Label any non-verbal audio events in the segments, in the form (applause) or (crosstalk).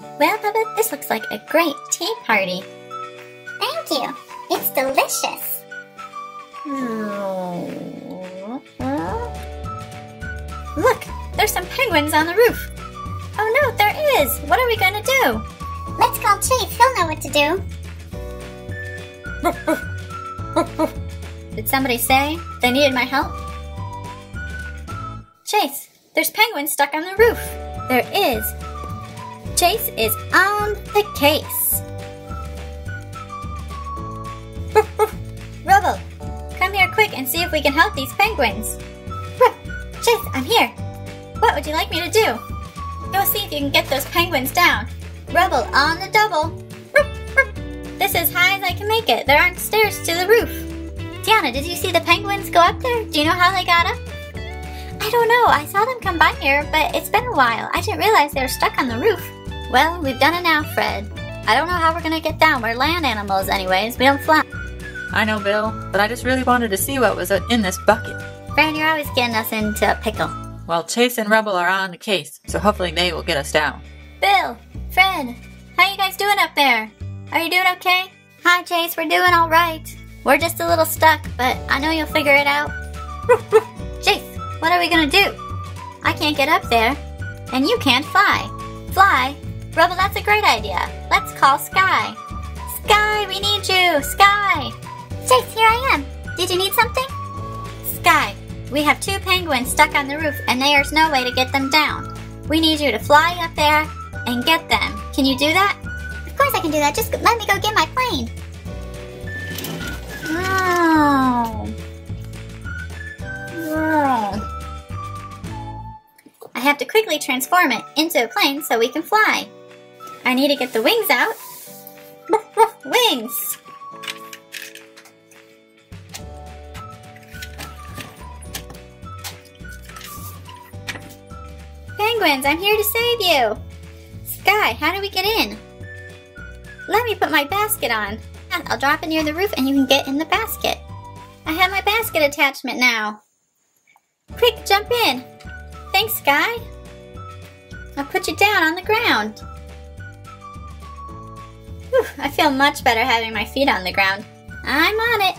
Well, Peppa, this looks like a great tea party. Thank you. It's delicious. Hmm. Look, there's some penguins on the roof. Oh no, there is. What are we gonna do? Let's call Chase. He'll know what to do. Did somebody say they needed my help? Chase, there's penguins stuck on the roof. There is. Chase is on the case. (laughs) Rubble, come here quick and see if we can help these penguins. Chase, I'm here. What would you like me to do? Go see if you can get those penguins down. Rubble on the double. (laughs) This is high as I can make it. There aren't stairs to the roof. Tiana, did you see the penguins go up there? Do you know how they got up? I don't know. I saw them come by here, but it's been a while. I didn't realize they were stuck on the roof. Well, we've done it now, Fred. I don't know how we're gonna get down. We're land animals anyways. We don't fly. I know, Bill, but I just really wanted to see what was uh, in this bucket. Fred, you're always getting us into a pickle. Well, Chase and Rubble are on the case, so hopefully they will get us down. Bill, Fred, how you guys doing up there? Are you doing okay? Hi, Chase. We're doing all right. We're just a little stuck, but I know you'll figure it out. (laughs) Chase, what are we gonna do? I can't get up there, and you can't fly. Fly? Rubble, that's a great idea. Let's call Skye. Skye, we need you. Skye. Chase, here I am. Did you need something? Skye, we have two penguins stuck on the roof, and there's no way to get them down. We need you to fly up there and get them. Can you do that? Of course I can do that. Just let me go get my plane. Oh. I have to quickly transform it into a plane so we can fly. I need to get the wings out. wings! Penguins, I'm here to save you! Skye, how do we get in? Let me put my basket on. I'll drop it near the roof and you can get in the basket. I have my basket attachment now. Quick, jump in. Thanks, Skye. I'll put you down on the ground. Whew, I feel much better having my feet on the ground. I'm on it.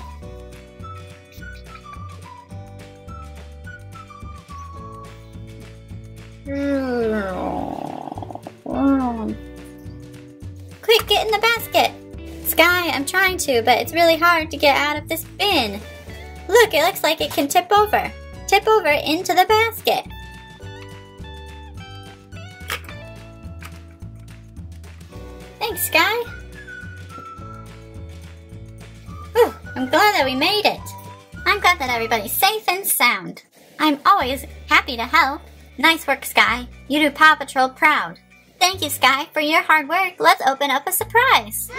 Quick, get in the basket. Skye, I'm trying to, but it's really hard to get out of this bin. Look, it looks like it can tip over. Tip over into the basket. Thanks, Skye. Glad that we made it. I'm glad that everybody's safe and sound. I'm always happy to help. Nice work, Skye. You do Paw Patrol proud. Thank you, Skye, for your hard work. Let's open up a surprise.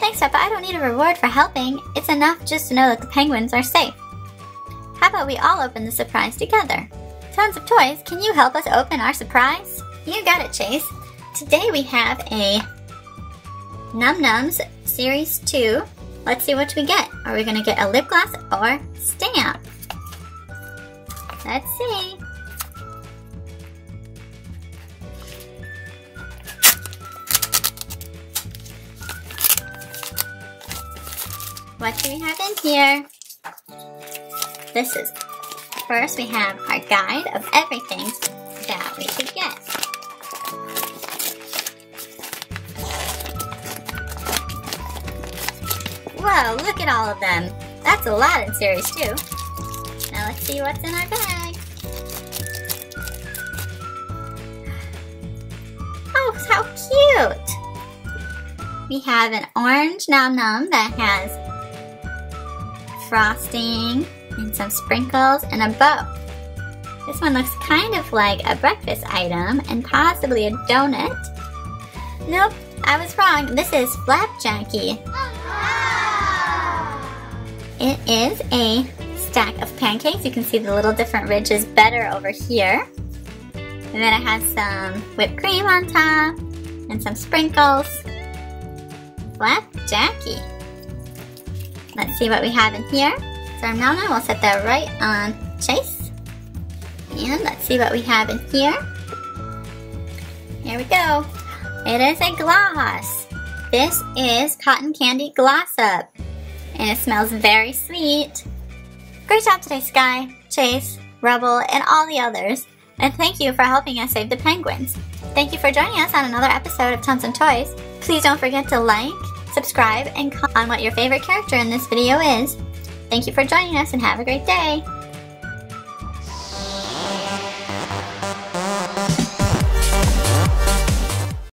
Thanks, Peppa. I don't need a reward for helping. It's enough just to know that the penguins are safe. How about we all open the surprise together? Tons of Toyz, can you help us open our surprise? You got it, Chase. Today we have a Num Noms Series 2. Let's see what we get. Are we going to get a lip gloss or stamp? Let's see. What do we have in here? This is, first we have our guide of everything that we could get. Whoa, look at all of them. That's a lot in Series 2. Now let's see what's in our bag. Oh, how cute! We have an orange Num Nom that has frosting and some sprinkles and a bow. This one looks kind of like a breakfast item and possibly a donut. Nope, I was wrong. This is Flapjacky. It is a stack of pancakes. You can see the little different ridges better over here. And then it has some whipped cream on top and some sprinkles. Flapjacky. Let's see what we have in here. So now we'll set that right on Chase. And let's see what we have in here. Here we go. It is a gloss. This is cotton candy gloss up. And it smells very sweet. Great job today, Skye, Chase, Rubble, and all the others. And thank you for helping us save the penguins. Thank you for joining us on another episode of Tons and Toyz. Please don't forget to like, subscribe, and comment on what your favorite character in this video is. Thank you for joining us and have a great day.